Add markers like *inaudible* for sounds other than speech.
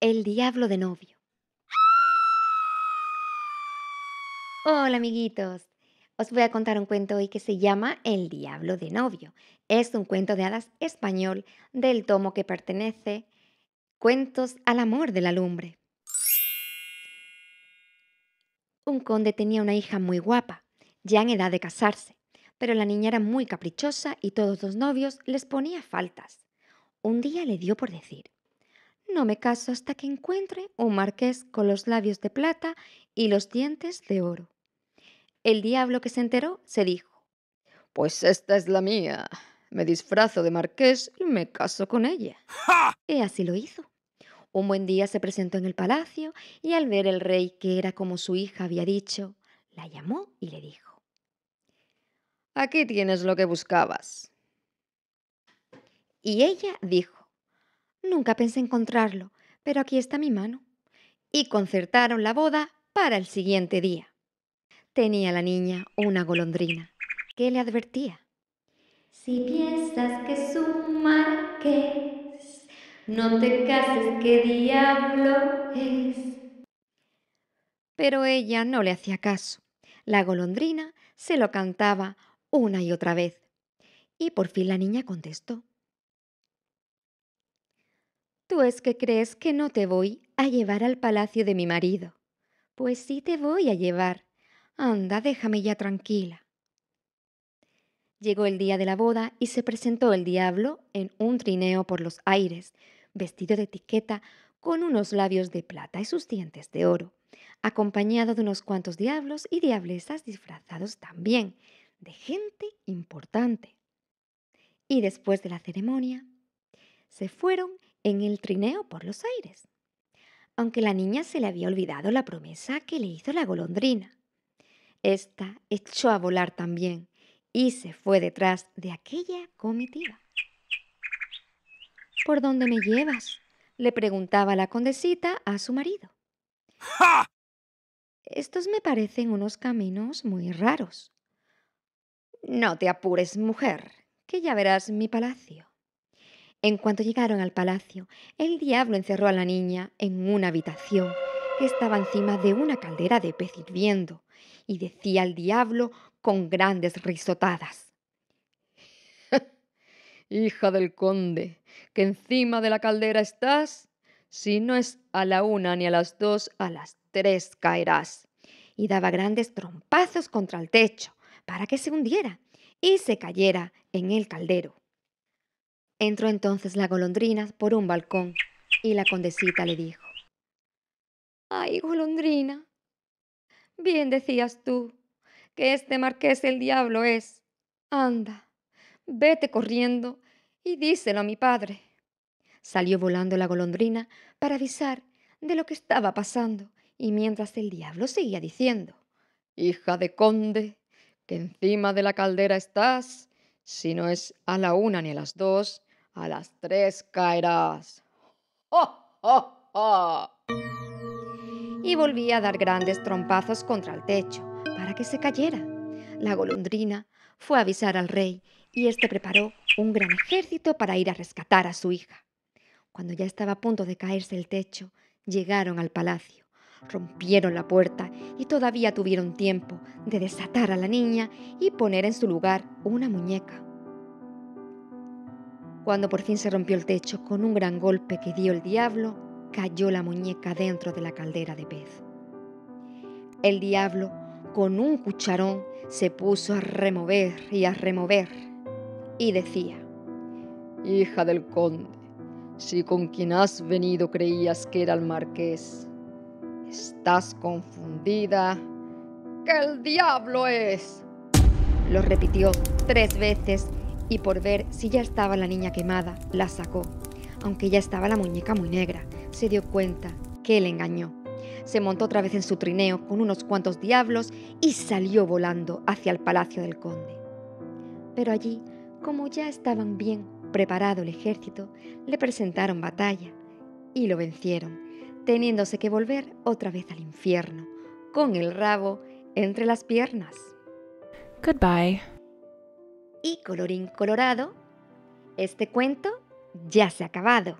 El diablo de novio. Hola amiguitos. Os voy a contar un cuento hoy que se llama El diablo de novio. Es un cuento de hadas español del tomo que pertenece Cuentos al amor de la lumbre. Un conde tenía una hija muy guapa, ya en edad de casarse, pero la niña era muy caprichosa y todos los novios les ponía faltas. Un día le dio por decir, no me caso hasta que encuentre un marqués con los labios de plata y los dientes de oro. El diablo que se enteró se dijo, Pues esta es la mía. Me disfrazo de marqués y me caso con ella. Y así lo hizo. Un buen día se presentó en el palacio y al ver el rey que era como su hija había dicho, la llamó y le dijo, Aquí tienes lo que buscabas. Y ella dijo, Nunca pensé encontrarlo, pero aquí está mi mano. Y concertaron la boda para el siguiente día. Tenía la niña una golondrina que le advertía. Si piensas que es un marqués, no te cases, que diablo es. Pero ella no le hacía caso. La golondrina se lo cantaba una y otra vez. Y por fin la niña contestó. Es que crees que no te voy a llevar al palacio de mi marido. Pues sí te voy a llevar. Anda, déjame ya tranquila. Llegó el día de la boda y se presentó el diablo en un trineo por los aires, vestido de etiqueta, con unos labios de plata y sus dientes de oro, acompañado de unos cuantos diablos y diablesas disfrazados también, de gente importante. Y después de la ceremonia, se fueron en el trineo por los aires, aunque la niña se le había olvidado la promesa que le hizo la golondrina. Esta echó a volar también y se fue detrás de aquella comitiva. ¿Por dónde me llevas? le preguntaba la condesita a su marido. Estos me parecen unos caminos muy raros. No te apures, mujer, que ya verás mi palacio. En cuanto llegaron al palacio, el diablo encerró a la niña en una habitación que estaba encima de una caldera de pez hirviendo, y decía al diablo con grandes risotadas. *laughs* Hija del conde, que encima de la caldera estás, si no es a la una ni a las dos, a las tres caerás. Y daba grandes trompazos contra el techo para que se hundiera y se cayera en el caldero. Entró entonces la golondrina por un balcón y la condesita le dijo, Ay, golondrina, bien decías tú que este marqués el diablo es. Anda, vete corriendo y díselo a mi padre. Salió volando la golondrina para avisar de lo que estaba pasando y mientras el diablo seguía diciendo, Hija de conde, que encima de la caldera estás, si no es a la una ni a las dos, a las tres caerás. ¡Oh, oh, oh! Y volvía a dar grandes trompazos contra el techo para que se cayera. La golondrina fue a avisar al rey y éste preparó un gran ejército para ir a rescatar a su hija. Cuando ya estaba a punto de caerse el techo, llegaron al palacio, rompieron la puerta y todavía tuvieron tiempo de desatar a la niña y poner en su lugar una muñeca. Cuando por fin se rompió el techo con un gran golpe que dio el diablo, cayó la muñeca dentro de la caldera de pez. El diablo, con un cucharón, se puso a remover y a remover y decía, Hija del conde, si con quien has venido creías que era el marqués, estás confundida, que el diablo es. Lo repitió tres veces y por ver si ya estaba la niña quemada, la sacó. Aunque ya estaba la muñeca muy negra, se dio cuenta que le engañó. Se montó otra vez en su trineo con unos cuantos diablos y salió volando hacia el palacio del conde. Pero allí, como ya estaban bien preparado el ejército, le presentaron batalla y lo vencieron, teniéndose que volver otra vez al infierno, con el rabo entre las piernas. Goodbye. Y colorín colorado, este cuento ya se ha acabado.